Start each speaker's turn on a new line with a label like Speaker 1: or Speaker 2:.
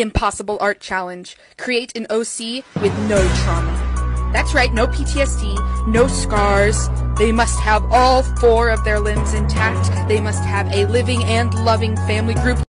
Speaker 1: Impossible Art Challenge. Create an OC with no trauma. That's right, no PTSD, no scars. They must have all four of their limbs intact. They must have a living and loving family group.